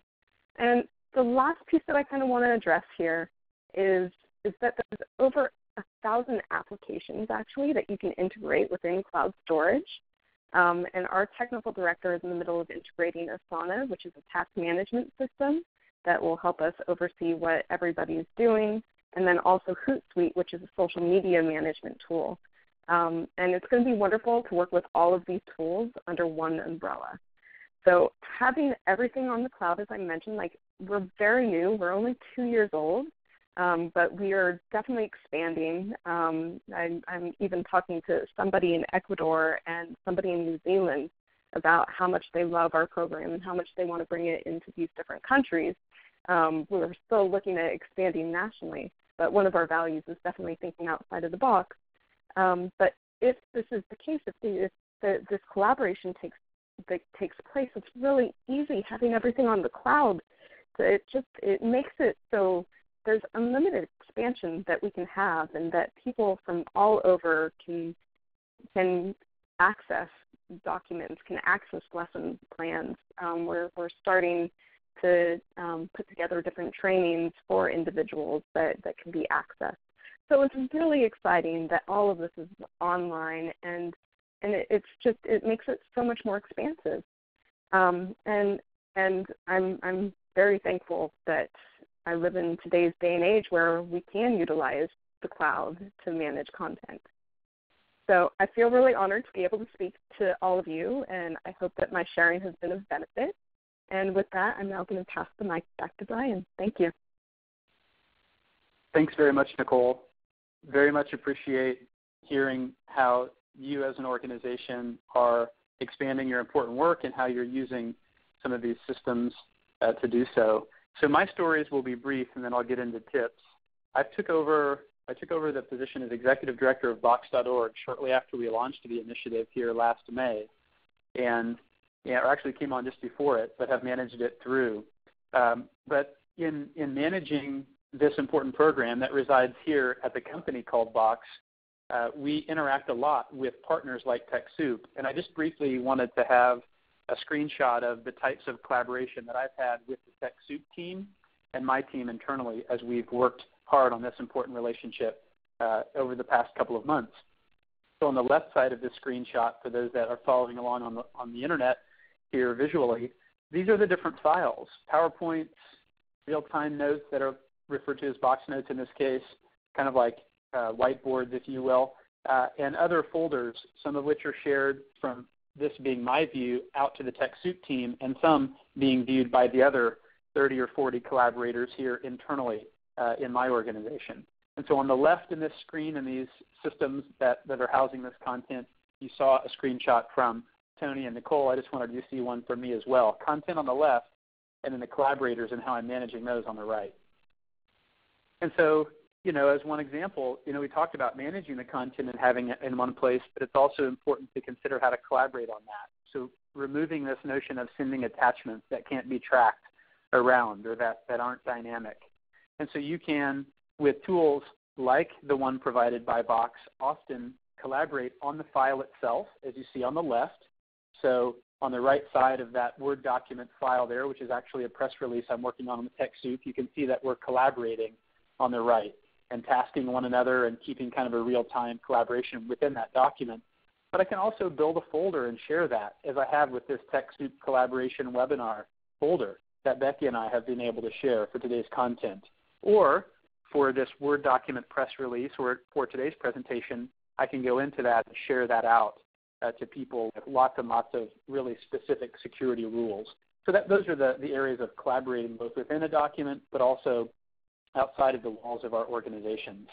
And the last piece that I kind of want to address here is, is that there's over a thousand applications actually that you can integrate within cloud storage. Um, and our technical director is in the middle of integrating Asana, which is a task management system that will help us oversee what everybody is doing, and then also Hootsuite, which is a social media management tool um, and it's going to be wonderful to work with all of these tools under one umbrella. So having everything on the cloud, as I mentioned, like we're very new. We're only two years old, um, but we are definitely expanding. Um, I'm, I'm, even talking to somebody in Ecuador and somebody in New Zealand about how much they love our program and how much they want to bring it into these different countries. Um, we're still looking at expanding nationally, but one of our values is definitely thinking outside of the box um, but if this is the case, if, the, if the, this collaboration takes that takes place, it's really easy having everything on the cloud. So it just it makes it so there's unlimited expansion that we can have, and that people from all over can can access documents, can access lesson plans. Um, we're we're starting to um, put together different trainings for individuals that, that can be accessed. So it's really exciting that all of this is online, and and it, it's just it makes it so much more expansive. Um, and and I'm I'm very thankful that I live in today's day and age where we can utilize the cloud to manage content. So I feel really honored to be able to speak to all of you, and I hope that my sharing has been of benefit. And with that, I'm now going to pass the mic back to Bryan. Thank you. Thanks very much, Nicole very much appreciate hearing how you as an organization are expanding your important work and how you're using some of these systems uh, to do so. So my stories will be brief, and then I'll get into tips. I took over I took over the position as executive director of Box.org shortly after we launched the initiative here last May, and yeah, or actually came on just before it, but have managed it through. Um, but in in managing this important program that resides here at the company called Box, uh, we interact a lot with partners like TechSoup. And I just briefly wanted to have a screenshot of the types of collaboration that I've had with the TechSoup team and my team internally as we've worked hard on this important relationship uh, over the past couple of months. So on the left side of this screenshot, for those that are following along on the, on the internet here visually, these are the different files, PowerPoints, real-time notes that are referred to as box notes in this case, kind of like uh, whiteboards, if you will, uh, and other folders, some of which are shared from this being my view out to the TechSoup team, and some being viewed by the other 30 or 40 collaborators here internally uh, in my organization. And so on the left in this screen in these systems that, that are housing this content, you saw a screenshot from Tony and Nicole. I just wanted you to see one for me as well. Content on the left, and then the collaborators and how I'm managing those on the right. And so, you know, as one example, you know, we talked about managing the content and having it in one place, but it's also important to consider how to collaborate on that. So removing this notion of sending attachments that can't be tracked around or that, that aren't dynamic. And so you can, with tools like the one provided by Box, often collaborate on the file itself, as you see on the left. So on the right side of that Word document file there, which is actually a press release I'm working on with TechSoup, you can see that we're collaborating on the right and tasking one another and keeping kind of a real-time collaboration within that document. But I can also build a folder and share that, as I have with this TechSoup collaboration webinar folder that Becky and I have been able to share for today's content. Or for this Word document press release or for today's presentation, I can go into that and share that out uh, to people with lots and lots of really specific security rules. So that, those are the, the areas of collaborating both within a document but also outside of the walls of our organizations.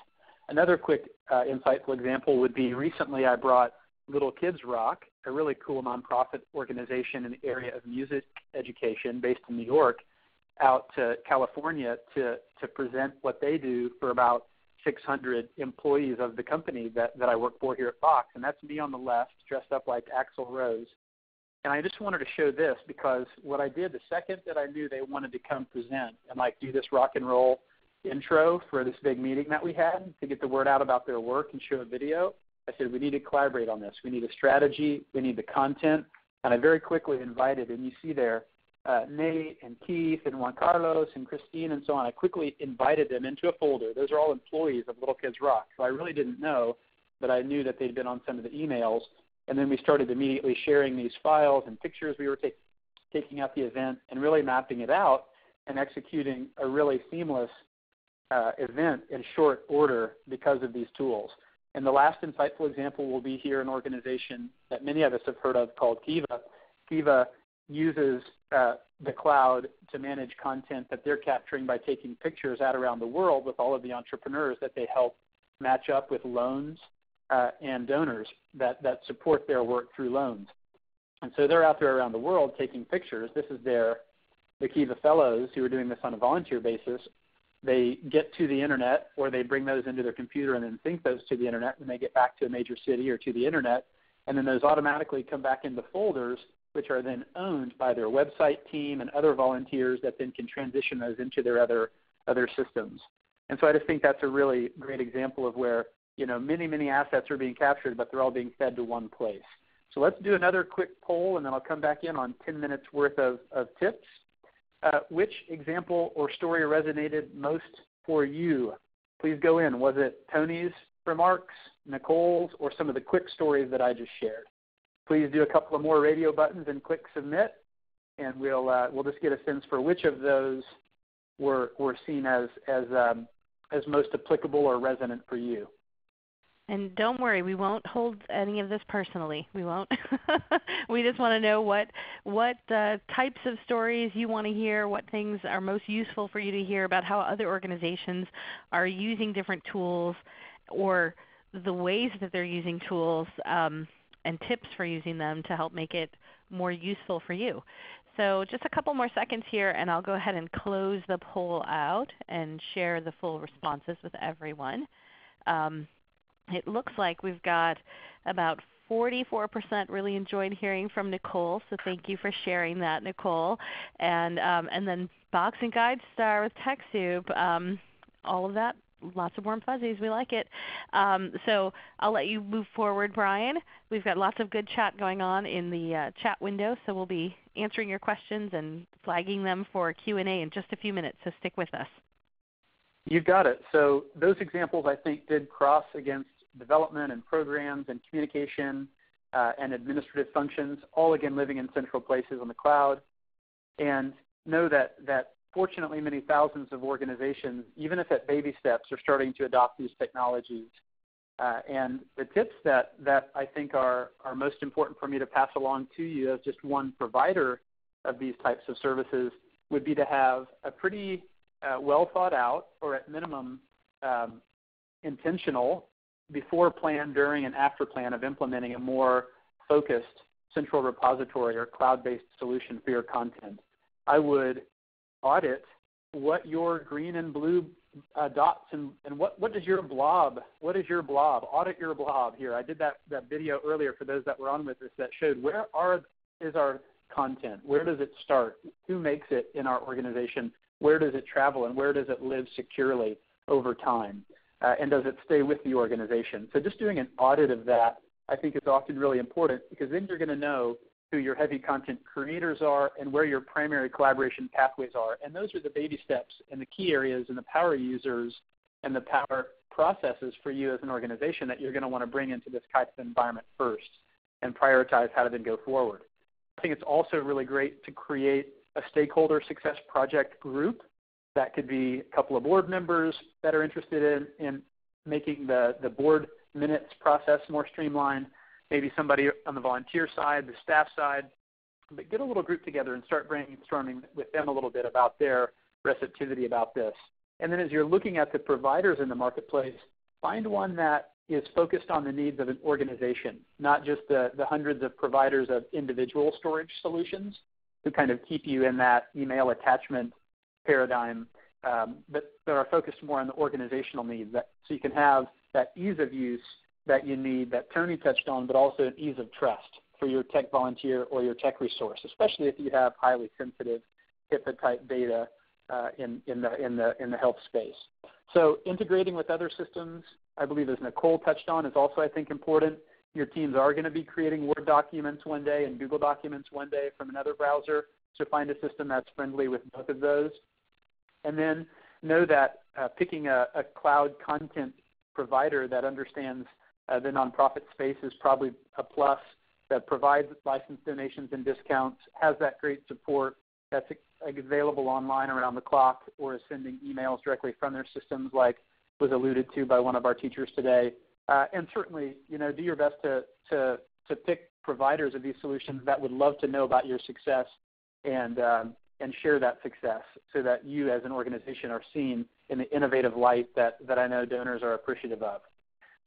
Another quick uh, insightful example would be recently I brought Little Kids Rock, a really cool nonprofit organization in the area of music education based in New York, out to California to, to present what they do for about 600 employees of the company that, that I work for here at Box, And that's me on the left, dressed up like Axl Rose. And I just wanted to show this because what I did the second that I knew they wanted to come present and like do this rock and roll intro for this big meeting that we had to get the word out about their work and show a video, I said we need to collaborate on this. We need a strategy, we need the content, and I very quickly invited, and you see there, uh, Nate and Keith and Juan Carlos and Christine and so on. I quickly invited them into a folder. Those are all employees of Little Kids Rock, so I really didn't know, but I knew that they'd been on some of the emails. And then we started immediately sharing these files and pictures we were take, taking at the event and really mapping it out and executing a really seamless uh, event in short order because of these tools. And the last insightful example will be here an organization that many of us have heard of called Kiva. Kiva uses uh, the cloud to manage content that they're capturing by taking pictures out around the world with all of the entrepreneurs that they help match up with loans uh, and donors that, that support their work through loans. And so they're out there around the world taking pictures. This is their the Kiva Fellows who are doing this on a volunteer basis they get to the internet or they bring those into their computer and then sync those to the internet when they get back to a major city or to the internet. And then those automatically come back into folders, which are then owned by their website team and other volunteers that then can transition those into their other, other systems. And so I just think that's a really great example of where you know many, many assets are being captured, but they're all being fed to one place. So let's do another quick poll, and then I'll come back in on 10 minutes worth of, of tips uh, which example or story resonated most for you? Please go in. Was it Tony's remarks, Nicole's, or some of the quick stories that I just shared? Please do a couple of more radio buttons and click submit, and we'll uh, we'll just get a sense for which of those were were seen as as um, as most applicable or resonant for you. And don't worry, we won't hold any of this personally. We won't. (laughs) we just want to know what what uh, types of stories you want to hear, what things are most useful for you to hear about how other organizations are using different tools, or the ways that they're using tools, um, and tips for using them to help make it more useful for you. So just a couple more seconds here, and I'll go ahead and close the poll out and share the full responses with everyone. Um, it looks like we've got about 44% really enjoyed hearing from Nicole, so thank you for sharing that, Nicole. And, um, and then Boxing Guide Star with TechSoup, um, all of that, lots of warm fuzzies. We like it. Um, so I'll let you move forward, Bryan. We've got lots of good chat going on in the uh, chat window, so we'll be answering your questions and flagging them for Q&A in just a few minutes, so stick with us. You've got it. So those examples I think did cross against development and programs and communication uh, and administrative functions, all again living in central places on the cloud. And know that, that fortunately many thousands of organizations, even if at baby steps, are starting to adopt these technologies. Uh, and the tips that, that I think are, are most important for me to pass along to you as just one provider of these types of services would be to have a pretty uh, well thought out, or at minimum, um, intentional before plan, during, and after plan of implementing a more focused central repository or cloud-based solution for your content. I would audit what your green and blue uh, dots and, and what, what does your blob, what is your blob? Audit your blob here. I did that, that video earlier for those that were on with us that showed where are, is our content? Where does it start? Who makes it in our organization? Where does it travel and where does it live securely over time? Uh, and does it stay with the organization? So just doing an audit of that I think is often really important because then you're going to know who your heavy content creators are and where your primary collaboration pathways are. And those are the baby steps and the key areas and the power users and the power processes for you as an organization that you're going to want to bring into this type of environment first and prioritize how to then go forward. I think it's also really great to create a stakeholder success project group. That could be a couple of board members that are interested in, in making the, the board minutes process more streamlined, maybe somebody on the volunteer side, the staff side, but get a little group together and start brainstorming with them a little bit about their receptivity about this. And then as you're looking at the providers in the marketplace, find one that is focused on the needs of an organization, not just the, the hundreds of providers of individual storage solutions who kind of keep you in that email attachment paradigm, um, but, that are focused more on the organizational needs. That, so you can have that ease of use that you need that Tony touched on, but also an ease of trust for your tech volunteer or your tech resource, especially if you have highly sensitive HIPAA type data uh, in, in, the, in, the, in the health space. So integrating with other systems, I believe as Nicole touched on, is also I think important. Your teams are going to be creating Word documents one day and Google documents one day from another browser. So find a system that's friendly with both of those. And then know that uh, picking a, a cloud content provider that understands uh, the nonprofit space is probably a plus, that provides license donations and discounts, has that great support that's available online around the clock, or is sending emails directly from their systems, like was alluded to by one of our teachers today. Uh, and certainly, you know, do your best to, to, to pick providers of these solutions that would love to know about your success and, um, and share that success so that you as an organization are seen in the innovative light that, that I know donors are appreciative of.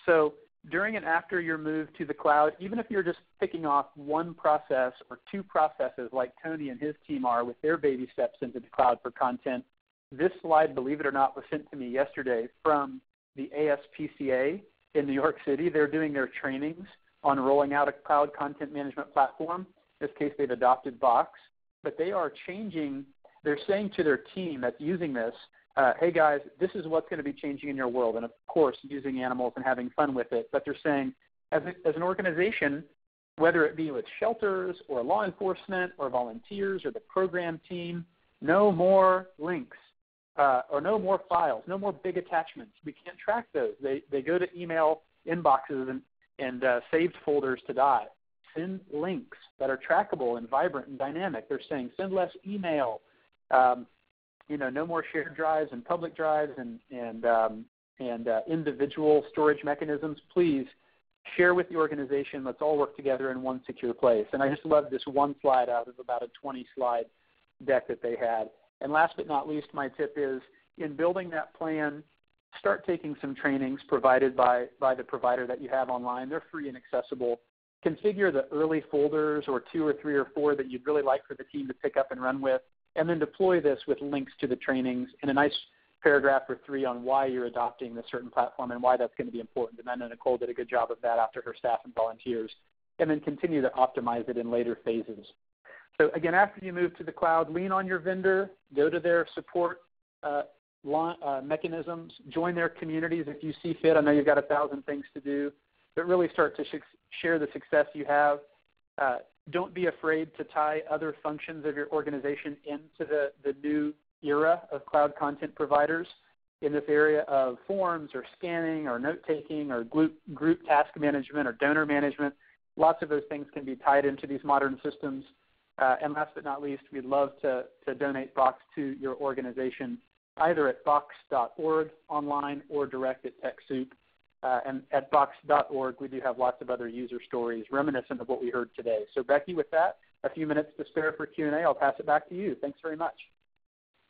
So during and after your move to the cloud, even if you're just picking off one process or two processes like Tony and his team are with their baby steps into the cloud for content, this slide, believe it or not, was sent to me yesterday from the ASPCA in New York City. They're doing their trainings on rolling out a cloud content management platform. In this case, they've adopted Box, but they are changing. They're saying to their team that's using this, uh, hey guys, this is what's going to be changing in your world. And of course, using animals and having fun with it. But they're saying, as, a, as an organization, whether it be with shelters or law enforcement or volunteers or the program team, no more links uh, or no more files, no more big attachments. We can't track those. They, they go to email inboxes and, and uh, saved folders to die. Send links that are trackable and vibrant and dynamic. They're saying send less email. Um, you know, no more shared drives and public drives and and um, and uh, individual storage mechanisms. Please share with the organization. Let's all work together in one secure place. And I just love this one slide out of about a 20 slide deck that they had. And last but not least, my tip is in building that plan, start taking some trainings provided by, by the provider that you have online. They're free and accessible. Configure the early folders or two or three or four that you'd really like for the team to pick up and run with and then deploy this with links to the trainings and a nice paragraph or three on why you're adopting this certain platform and why that's going to be important. And I know Nicole did a good job of that after her staff and volunteers. And then continue to optimize it in later phases. So again, after you move to the cloud, lean on your vendor, go to their support uh, uh, mechanisms, join their communities if you see fit. I know you've got a thousand things to do, but really start to sh- share the success you have. Uh, don't be afraid to tie other functions of your organization into the, the new era of cloud content providers in this area of forms or scanning or note taking or group, group task management or donor management. Lots of those things can be tied into these modern systems. Uh, and last but not least, we'd love to, to donate Box to your organization either at box.org online or direct at TechSoup. Uh, and at box.org, we do have lots of other user stories reminiscent of what we heard today. So Becky, with that, a few minutes to spare for Q&A. I'll pass it back to you. Thanks very much.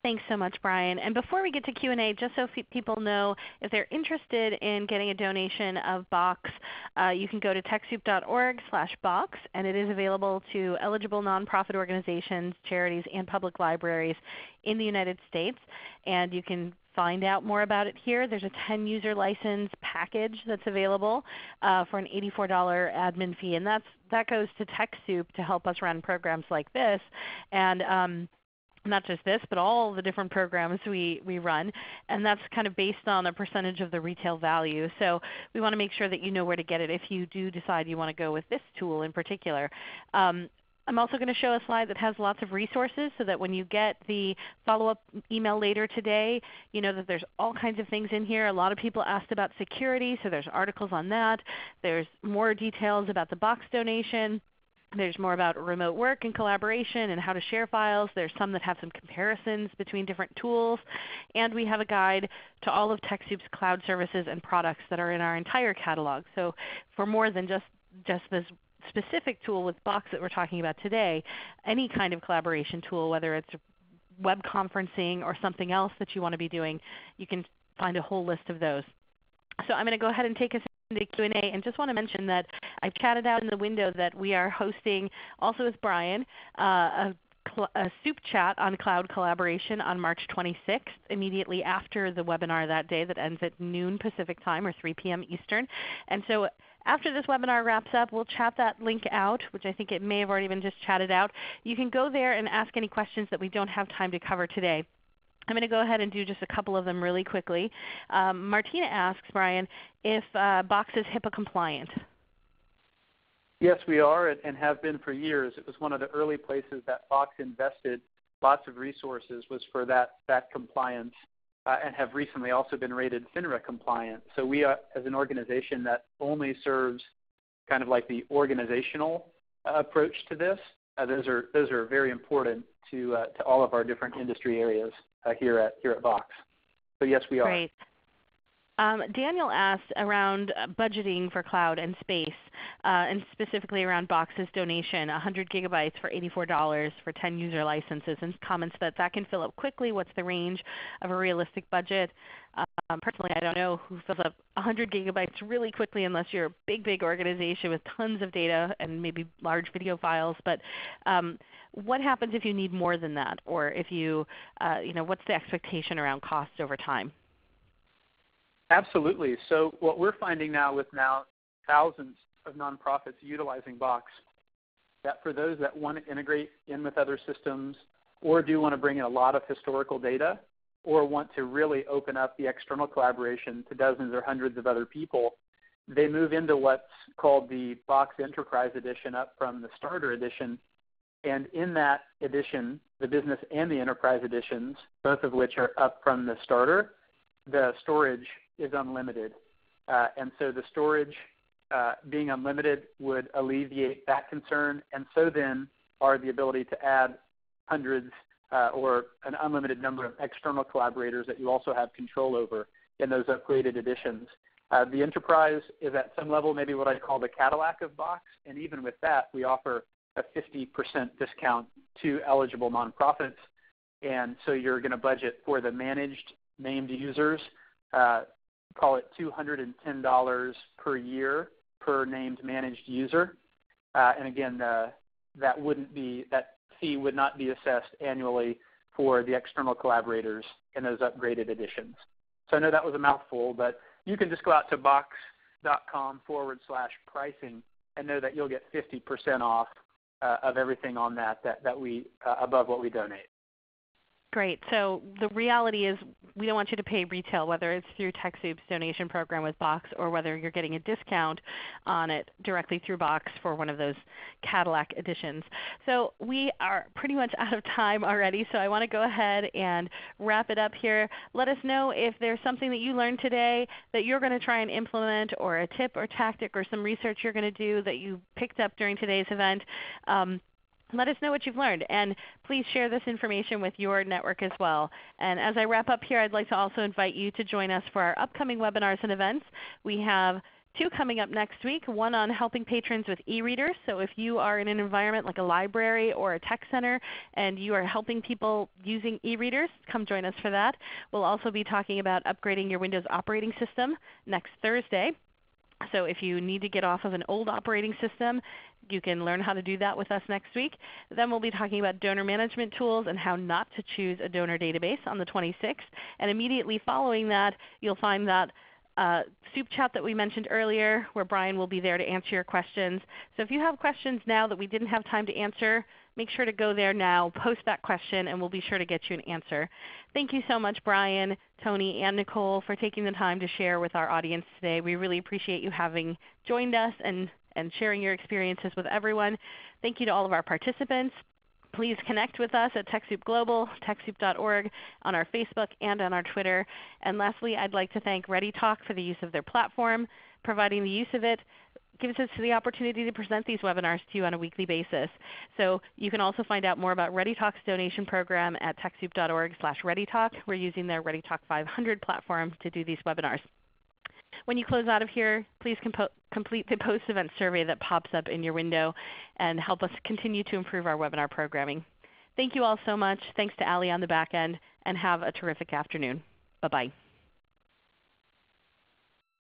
Thanks so much, Bryan. And before we get to Q&A, just so people know, if they're interested in getting a donation of Box, uh, you can go to TechSoup.org slash box, and it is available to eligible nonprofit organizations, charities, and public libraries in the United States. And you can find out more about it here. There's a 10 user license package that's available uh, for an $84 admin fee, and that's, that goes to TechSoup to help us run programs like this. And um, not just this, but all the different programs we, we run. And that's kind of based on a percentage of the retail value. So we want to make sure that you know where to get it if you do decide you want to go with this tool in particular. Um, I'm also going to show a slide that has lots of resources so that when you get the follow-up email later today, you know that there's all kinds of things in here. A lot of people asked about security, so there's articles on that. There's more details about the box donation. There's more about remote work and collaboration and how to share files. There's some that have some comparisons between different tools. And we have a guide to all of TechSoup's cloud services and products that are in our entire catalog. So for more than just, just this specific tool with Box that we're talking about today, any kind of collaboration tool, whether it's web conferencing or something else that you want to be doing, you can find a whole list of those. So I'm going to go ahead and take us into Q&A and just want to mention that I've chatted out in the window that we are hosting, also with Bryan, uh, a a soup chat on cloud collaboration on March 26th, immediately after the webinar that day that ends at noon Pacific time or 3 p.m. Eastern. And so after this webinar wraps up, we'll chat that link out, which I think it may have already been just chatted out. You can go there and ask any questions that we don't have time to cover today. I'm going to go ahead and do just a couple of them really quickly. Um, Martina asks, Bryan, if uh, Box is HIPAA compliant. Yes, we are and have been for years. It was one of the early places that Box invested lots of resources was for that, that compliance uh, and have recently also been rated FINRA compliant. So we are, as an organization that only serves kind of like the organizational uh, approach to this, uh, those, are, those are very important to, uh, to all of our different industry areas uh, here at here at Box. So yes, we are. Great. Um, Daniel asked around uh, budgeting for cloud and space, uh, and specifically around Box's donation, 100 gigabytes for $84 for 10 user licenses, and comments that that can fill up quickly. What's the range of a realistic budget? Um, personally, I don't know who fills up 100 gigabytes really quickly unless you're a big, big organization with tons of data and maybe large video files. But um, what happens if you need more than that, or if you, uh, you know, what's the expectation around cost over time? Absolutely. So what we're finding now with now thousands of nonprofits utilizing Box, that for those that want to integrate in with other systems or do want to bring in a lot of historical data or want to really open up the external collaboration to dozens or hundreds of other people, they move into what's called the Box Enterprise Edition up from the Starter Edition and in that edition, the business and the enterprise editions, both of which are up from the starter, the storage is unlimited. Uh, and so the storage uh, being unlimited would alleviate that concern. And so then are the ability to add hundreds uh, or an unlimited number of external collaborators that you also have control over in those upgraded editions. Uh, the enterprise is at some level maybe what I call the Cadillac of Box, and even with that, we offer a 50% discount to eligible nonprofits. And so you're going to budget for the managed named users, uh, call it $210 per year per named managed user. Uh, and again, uh, that wouldn't be that fee would not be assessed annually for the external collaborators in those upgraded editions. So I know that was a mouthful, but you can just go out to box.com forward slash pricing and know that you'll get 50% off uh, of everything on that that, that we uh, above what we donate. Great. So the reality is we don't want you to pay retail, whether it's through TechSoup's donation program with Box or whether you're getting a discount on it directly through Box for one of those Cadillac editions. So we are pretty much (laughs) out of time already, so I want to go ahead and wrap it up here. Let us know if there's something that you learned today that you're going to try and implement or a tip or tactic or some research you're going to do that you picked up during today's event. Um, let us know what you've learned, and please share this information with your network as well. And as I wrap up here, I'd like to also invite you to join us for our upcoming webinars and events. We have two coming up next week, one on helping patrons with e-readers. So if you are in an environment like a library or a tech center and you are helping people using e-readers, come join us for that. We'll also be talking about upgrading your Windows operating system next Thursday. So if you need to get off of an old operating system, you can learn how to do that with us next week. Then we'll be talking about donor management tools and how not to choose a donor database on the 26th. And immediately following that, you'll find that uh, soup chat that we mentioned earlier where Bryan will be there to answer your questions. So if you have questions now that we didn't have time to answer, make sure to go there now, post that question, and we'll be sure to get you an answer. Thank you so much Bryan, Tony, and Nicole for taking the time to share with our audience today. We really appreciate you having joined us and, and sharing your experiences with everyone. Thank you to all of our participants. Please connect with us at TechSoup Global, TechSoup.org, on our Facebook and on our Twitter. And lastly, I'd like to thank ReadyTalk for the use of their platform. Providing the use of it gives us the opportunity to present these webinars to you on a weekly basis. So you can also find out more about ReadyTalk's donation program at TechSoup.org slash ReadyTalk. We're using their ReadyTalk 500 platform to do these webinars. When you close out of here, please complete the post-event survey that pops up in your window and help us continue to improve our webinar programming. Thank you all so much. Thanks to Ali on the back end, and have a terrific afternoon. Bye-bye.